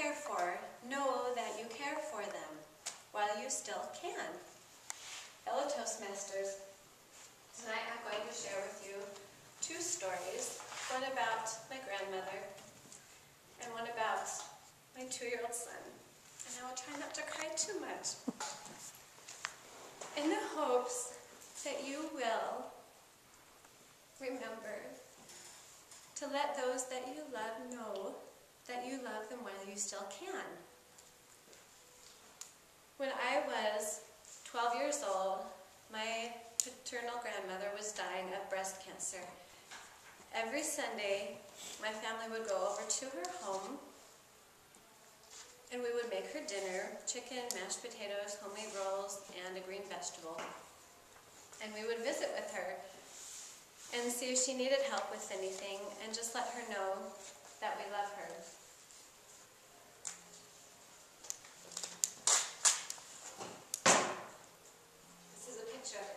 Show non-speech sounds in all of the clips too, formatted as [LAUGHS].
care for know that you care for them while you still can. Fellow Toastmasters, tonight I'm going to share with you two stories, one about my grandmother and one about my two-year-old son. And I will try not to cry too much. In the hopes that you will remember to let those that you love know that you love them while you still can. When I was 12 years old, my paternal grandmother was dying of breast cancer. Every Sunday, my family would go over to her home and we would make her dinner, chicken, mashed potatoes, homemade rolls, and a green vegetable. And we would visit with her and see if she needed help with anything and just let her know that we love her. This is a picture.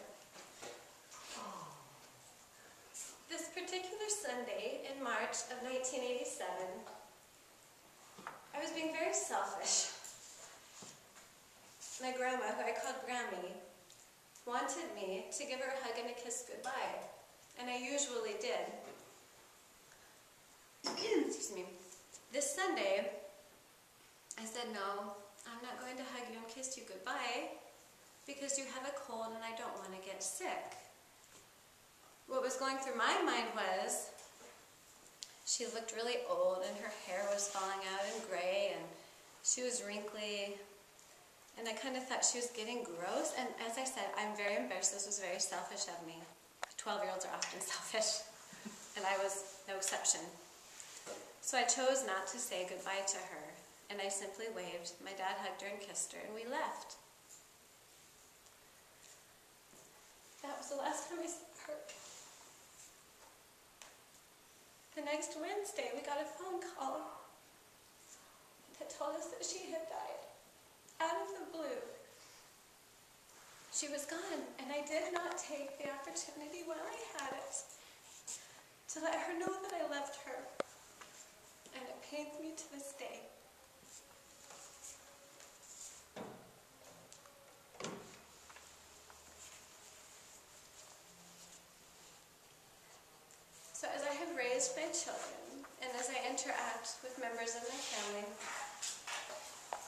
This particular Sunday in March of 1987, I was being very selfish. My grandma, who I called Grammy, wanted me to give her a hug and a kiss goodbye and I usually did. [CLEARS THROAT] Excuse me. This Sunday, I said, no, I'm not going to hug you and kiss you goodbye because you have a cold and I don't want to get sick. What was going through my mind was she looked really old and her hair was falling out and gray and she was wrinkly and I kind of thought she was getting gross and as I said, I'm very embarrassed. This was very selfish of me. 12-year-olds are often [LAUGHS] selfish, and I was no exception. So I chose not to say goodbye to her, and I simply waved. My dad hugged her and kissed her, and we left. That was the last time I saw her. The next Wednesday, we got a phone call that told us that she had died out of the blue. She was gone, and I did not take the opportunity while I had it to let her know that I loved her. And it pains me to this day. So as Raised my children, and as I interact with members of my family,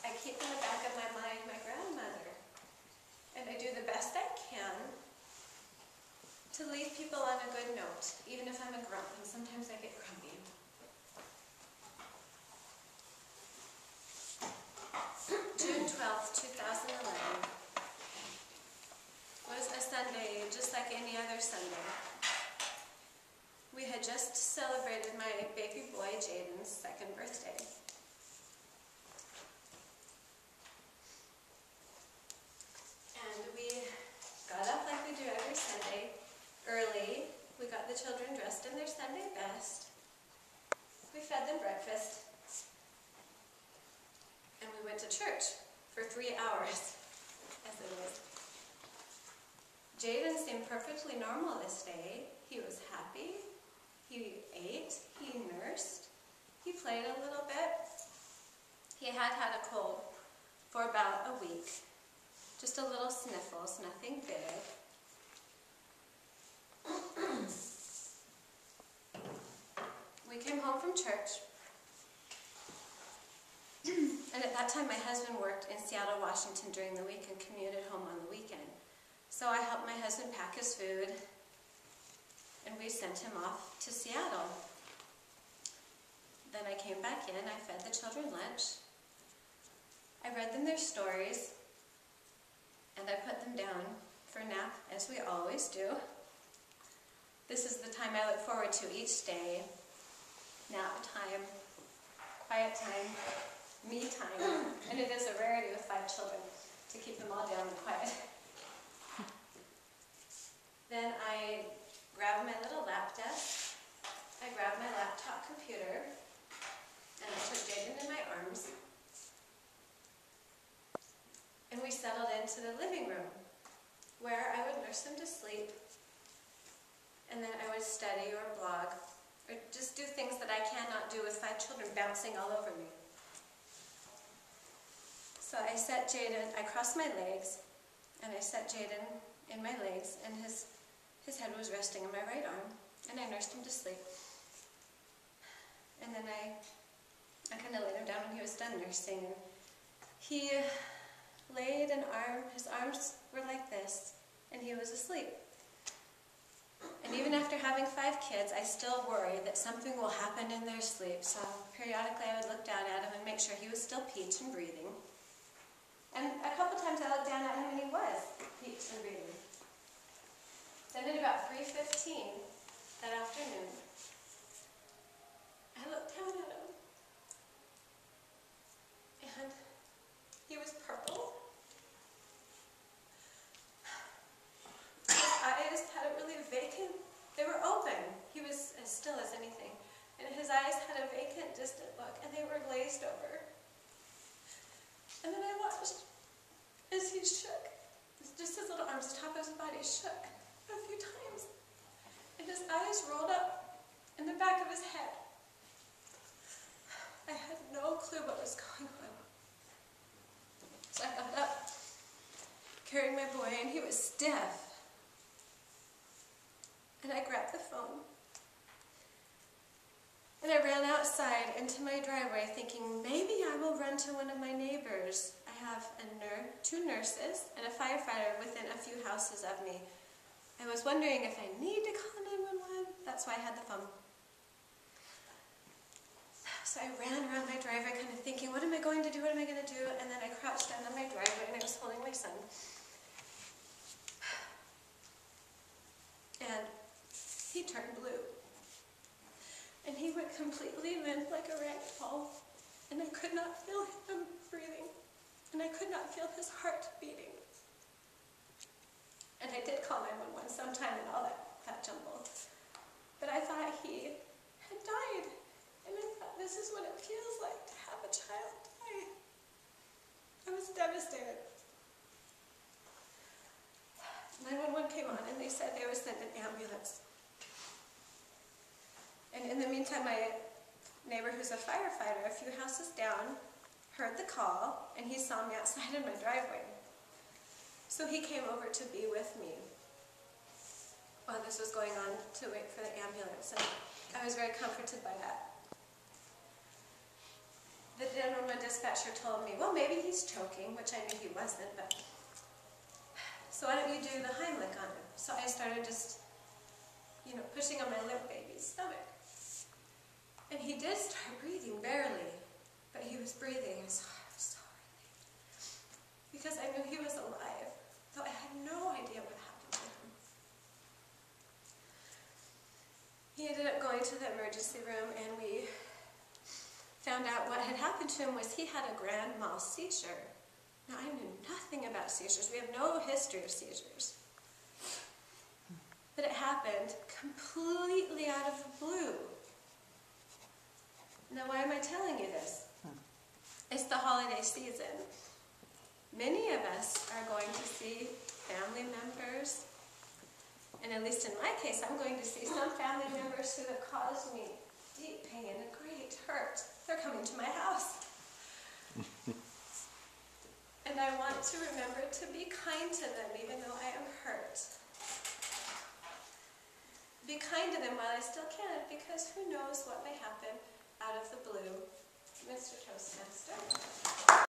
I keep in the back of my mind my grandmother and I do the best I can to leave people on a good note, even if I'm a grump, and sometimes I get grumpy. June 12th, 2011 was a Sunday just like any other Sunday. We had just celebrated my baby boy Jaden's second birthday. And we got up like we do every Sunday, early. We got the children dressed in their Sunday best. We fed them breakfast. And we went to church for three hours, [LAUGHS] as it was. Jaden seemed perfectly normal this day. He was happy. He ate. He nursed. He played a little bit. He had had a cold for about a week. Just a little sniffles, nothing big. [CLEARS THROAT] we came home from church. [CLEARS THROAT] and at that time, my husband worked in Seattle, Washington during the week and commuted home on the weekend. So I helped my husband pack his food, and we sent him off to Seattle. Then I came back in, I fed the children lunch, I read them their stories, and I put them down for nap, as we always do. This is the time I look forward to each day, nap time, quiet time, me time, and it is a rarity with five children to keep them all down and quiet. [LAUGHS] then I grab my little lap desk, I grab my laptop computer, and I took Jaden in my arms, and we we settled into the living room, where I would nurse him to sleep, and then I would study or blog, or just do things that I cannot do with five children bouncing all over me. So I set Jaden, I crossed my legs, and I set Jaden in my legs, and his, his head was resting on my right arm, and I nursed him to sleep. And then I, I kind of laid him down when he was done nursing. He laid an arm, his arms were like this, and he was asleep. And even after having five kids, I still worry that something will happen in their sleep. So periodically I would look down at him and make sure he was still peach and breathing. And a couple times I looked down at him and he was peach and breathing. Then at about 3.15 that afternoon, I looked down at him and he was purple. His eyes had a really vacant, they were open. He was as still as anything. And his eyes had a vacant, distant look, and they were glazed over. And then I watched as he shook. Just his little arms, top of his body shook a few times. And his eyes rolled up in the back of his head. I had no clue what was going on. So I got up, carrying my boy, and he was stiff. And I grabbed the phone. And I ran outside into my driveway thinking maybe I will run to one of my neighbors. I have nur two nurses and a firefighter within a few houses of me. I was wondering if I need to call 911. That's why I had the phone. So I ran around my driveway kind of thinking, what am I going to do, what am I going to do? And then I crouched down on my driveway and I was holding my son. And he turned blue. And he went completely limp like a rag doll. And I could not feel him breathing. And I could not feel his heart beating. And I did call 911 sometime and all that, that jumble. But I thought he had died. And I thought, this is what it feels like to have a child die. I was devastated. 911 came on and they said they would send an ambulance. And in the meantime, my neighbor, who's a firefighter, a few houses down, heard the call and he saw me outside in my driveway. So he came over to be with me while this was going on to wait for the ambulance. And I was very comforted by that. The 911 dispatcher told me, well, maybe he's choking, which I knew he wasn't, but so why don't you do the Heimlich on him? So I started just, you know, pushing on my limp baby's stomach. And he did start breathing, barely, but he was breathing. I was so relieved. Because I knew he was alive, though I had no idea what happened to him. He ended up going to the emergency room and we found out what had happened to him was he had a grand mal seizure. Now, I knew nothing about seizures. We have no history of seizures. But it happened completely out of the blue. Now, why am I telling you this? Holiday season. Many of us are going to see family members, and at least in my case, I'm going to see some family members who have caused me deep pain and great hurt. They're coming to my house. [LAUGHS] and I want to remember to be kind to them even though I am hurt. Be kind to them while I still can because who knows what may happen out of the blue. Mr. Toastmaster.